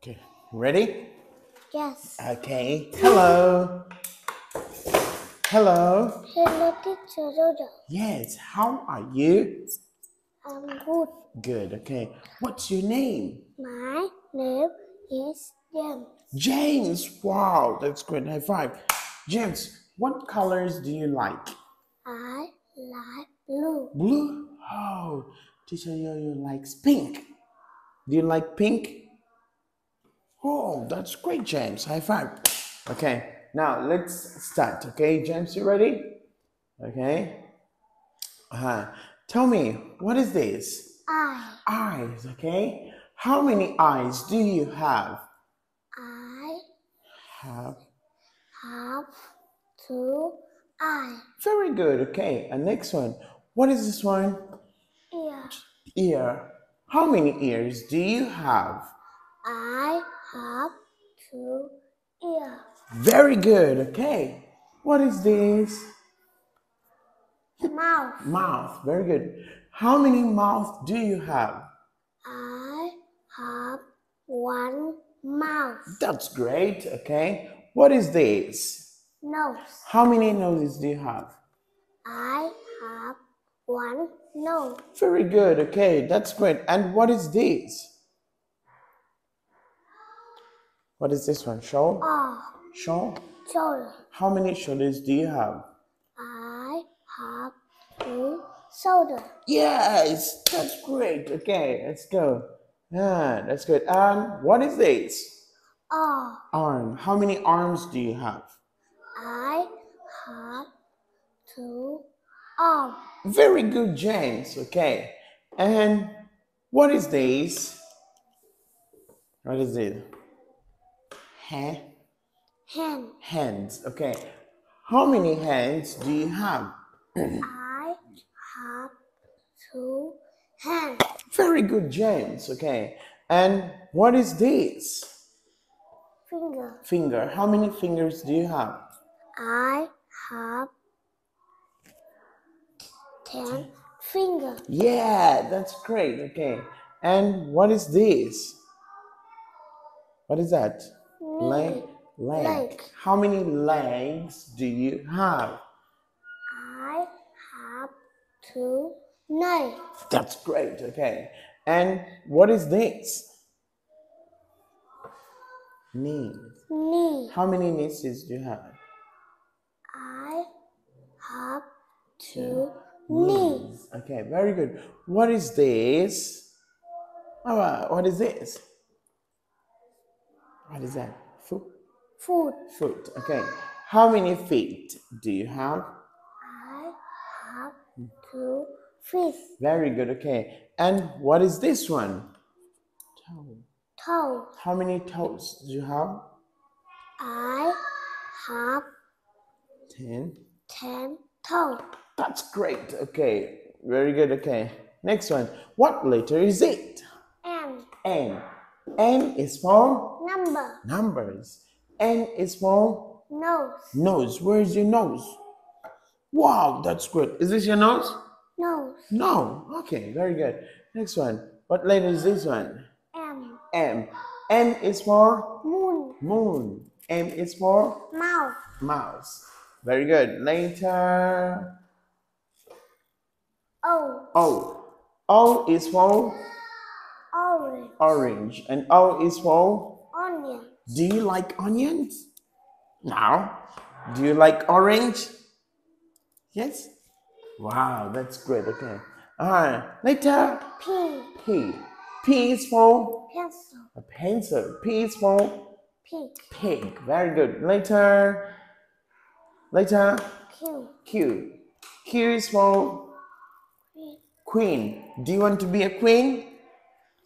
Okay, ready? Yes. Okay. Hello. Hello. Hello, teacher Dodo. Yes, how are you? I'm good. Good, okay. What's your name? My name is James. James. Wow, that's great. High five. James, what colors do you like? I like blue. Blue? Oh, teacher Yo-Yo likes pink. Do you like pink? Oh, that's great, James. High five. Okay, now let's start. Okay, James, you ready? Okay. Uh-huh. Tell me, what is this? I Eyes, okay? How many eyes do you have? I Have. have two eyes. Very good, okay. And next one. What is this one? Ear. Ear. How many ears do you have? I have two ears. Very good, okay. What is this? Mouth. Mouth. Very good. How many mouths do you have? I have one mouth. That's great, okay. What is this? Nose. How many noses do you have? I have one nose. Very good, okay. That's great. And what is this? What is this one? Show? Oh, ah. Show? shoulder. How many shoulders do you have? I have two shoulders. Yes, that's great. Okay, let's go. Yeah, that's good. And what is this? Oh, Arm. How many arms do you have? I have two arms. Very good, James. Okay. And what is this? What is it? Ha- Hand. hands. Okay. How many hands do you have? I have two hands. Very good, James. Okay. And what is this? Finger. Finger. How many fingers do you have? I have ten fingers. Yeah, that's great. Okay. And what is this? What is that? Leg. Leg. Leg. How many legs do you have? I have two legs. That's great. Okay. And what is this? Knees. Knee. How many knees do you have? I have two knees. Okay, very good. What is this? Oh, uh, what is this? What is that? Foot. Foot. Foot. Okay. How many feet do you have? I have two feet. Very good. Okay. And what is this one? Toe. Toe. How many toes do you have? I have Ten. ten toes. That's great. Okay. Very good. Okay. Next one. What letter is it? M. M. M is for number. numbers. N is for Nose. nose. Where's your nose? Wow, that's good. Is this your nose? Nose. No. Okay, very good. Next one. What letter is this one? M. M. M is for Moon. moon. M is for Mouth. mouse. Very good. Later. O. O. O is for Orange. orange. And O is for. Do you like onions? No. Do you like orange? Yes? Wow, that's great. Okay. Alright. Later. P. P. P is for Pencil. a pencil. P is for Pig. pig. Very good. Later. Later. Q. Q. Q is for Queen. queen. Do you want to be a queen?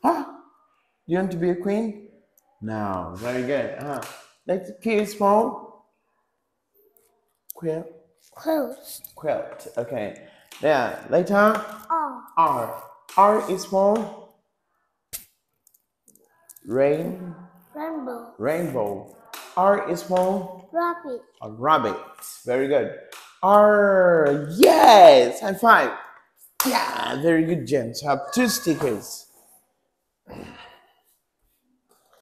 Huh? Do you want to be a queen? No. Very good. Uh, let's Q is for quilt. Close. Quilt. Okay. Yeah. Later. R. R. R is for rain. Rainbow. Rainbow. R is for Rabbit. a rabbit. Very good. R. Yes. High five. Yeah. Very good, James. Have two stickers.